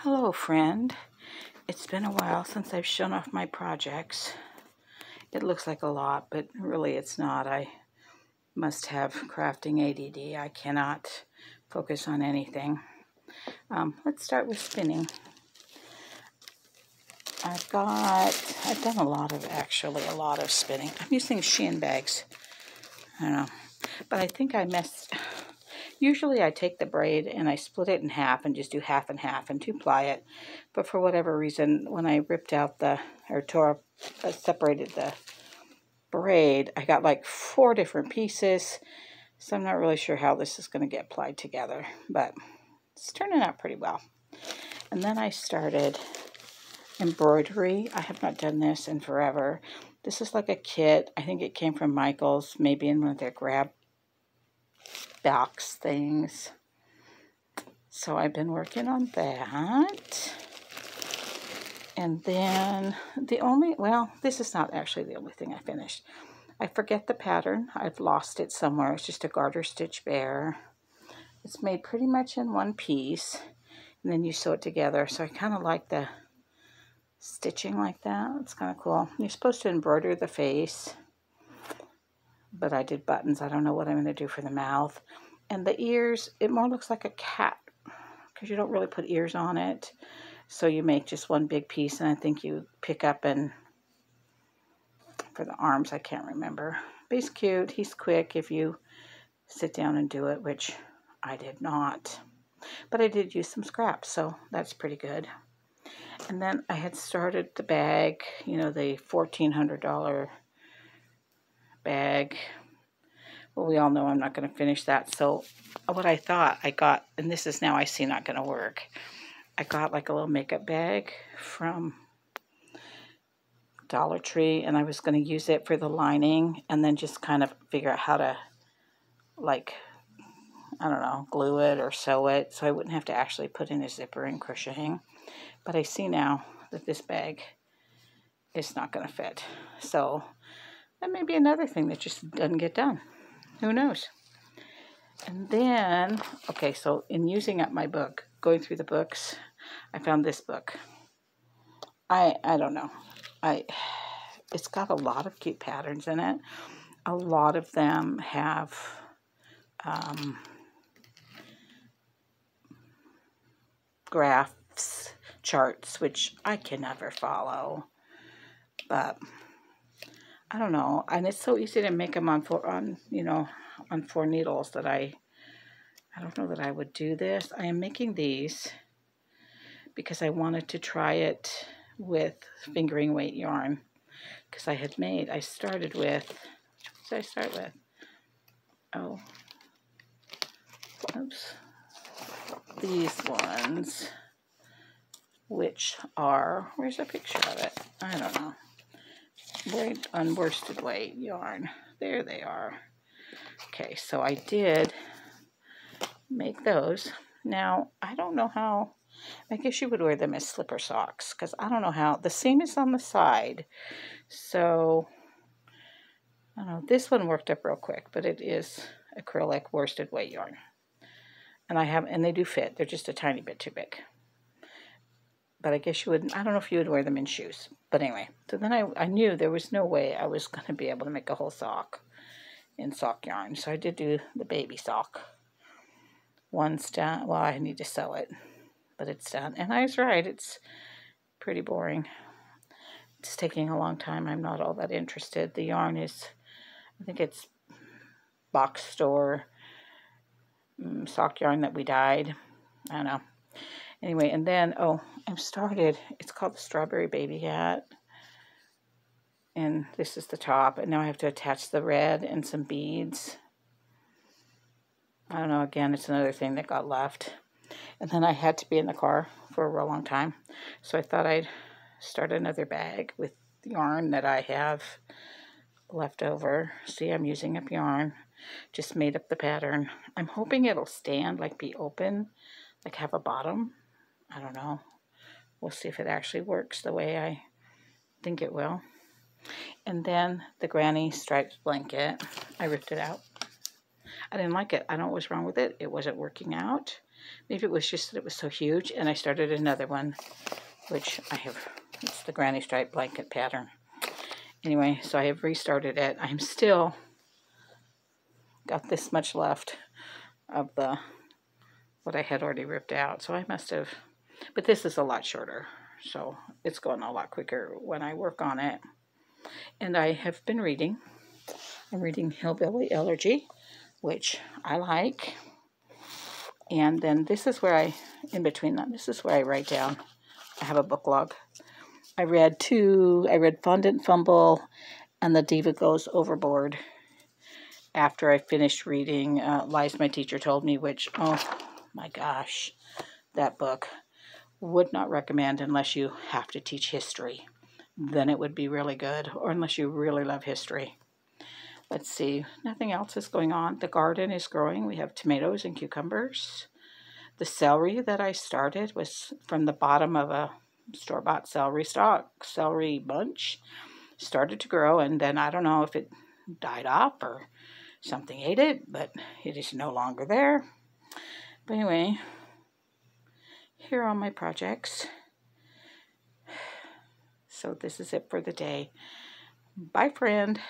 Hello, friend. It's been a while since I've shown off my projects. It looks like a lot, but really it's not. I must have crafting ADD. I cannot focus on anything. Um, let's start with spinning. I've got, I've done a lot of, actually, a lot of spinning. I'm using Shein bags. I don't know. But I think I messed, usually I take the braid and I split it in half and just do half and half and two-ply it. But for whatever reason, when I ripped out the, or tore, uh, separated the braid, I got like four different pieces. So I'm not really sure how this is going to get applied together. But it's turning out pretty well. And then I started embroidery. I have not done this in forever. This is like a kit. I think it came from Michael's, maybe in one of their grab box things. So I've been working on that. And then the only, well, this is not actually the only thing I finished. I forget the pattern. I've lost it somewhere. It's just a garter stitch bear. It's made pretty much in one piece. And then you sew it together. So I kind of like the stitching like that. It's kind of cool. You're supposed to embroider the face, but I did buttons. I don't know what I'm going to do for the mouth. And the ears, it more looks like a cat because you don't really put ears on it. So you make just one big piece, and I think you pick up and for the arms, I can't remember. But he's cute. He's quick if you sit down and do it, which I did not. But I did use some scraps, so that's pretty good. And then I had started the bag, you know, the $1,400 bag. Well, we all know I'm not going to finish that. So uh, what I thought I got, and this is now I see not going to work. I got like a little makeup bag from Dollar Tree and I was going to use it for the lining and then just kind of figure out how to like, I don't know, glue it or sew it so I wouldn't have to actually put in a zipper and crocheting. But I see now that this bag is not going to fit. So that may be another thing that just doesn't get done. Who knows? And then, okay, so in using up my book, going through the books, I found this book. I I don't know. I it's got a lot of cute patterns in it. A lot of them have um, graphs charts, which I can never follow. But I don't know, and it's so easy to make them on four, on you know, on four needles that I, I don't know that I would do this. I am making these because I wanted to try it with fingering weight yarn because I had made, I started with, what did I start with? Oh, oops, these ones which are, where's a picture of it? I don't know. Weight, unworsted weight yarn. There they are. Okay, so I did make those. Now, I don't know how, I guess you would wear them as slipper socks because I don't know how, the seam is on the side. So, I don't know, this one worked up real quick, but it is acrylic worsted weight yarn. And I have, and they do fit. They're just a tiny bit too big but I guess you wouldn't, I don't know if you would wear them in shoes. But anyway, so then I, I knew there was no way I was going to be able to make a whole sock in sock yarn. So I did do the baby sock. One's done. Well, I need to sew it, but it's done. And I was right. It's pretty boring. It's taking a long time. I'm not all that interested. The yarn is, I think it's box store um, sock yarn that we dyed. I don't know. Anyway, and then, oh, I'm started. It's called the Strawberry Baby Hat. And this is the top. And now I have to attach the red and some beads. I don't know, again, it's another thing that got left. And then I had to be in the car for a real long time. So I thought I'd start another bag with yarn that I have left over. See, I'm using up yarn. Just made up the pattern. I'm hoping it'll stand, like be open, like have a bottom. I don't know. We'll see if it actually works the way I think it will. And then the granny striped blanket. I ripped it out. I didn't like it. I don't know what was wrong with it. It wasn't working out. Maybe it was just that it was so huge. And I started another one, which I have, it's the granny stripe blanket pattern. Anyway, so I have restarted it. I'm still got this much left of the what I had already ripped out. So I must have, but this is a lot shorter. So it's going a lot quicker when I work on it. And I have been reading. I'm reading Hillbilly Elegy, which I like. And then this is where I, in between them, this is where I write down. I have a book log. I read two, I read Fondant Fumble and The Diva Goes Overboard after I finished reading uh, Lies My Teacher Told Me, which, oh my gosh, that book would not recommend unless you have to teach history. Then it would be really good, or unless you really love history. Let's see, nothing else is going on. The garden is growing. We have tomatoes and cucumbers. The celery that I started was from the bottom of a store-bought celery stock, celery bunch. Started to grow, and then I don't know if it died off or something ate it, but it is no longer there. But anyway, here are my projects. So this is it for the day. Bye, friend.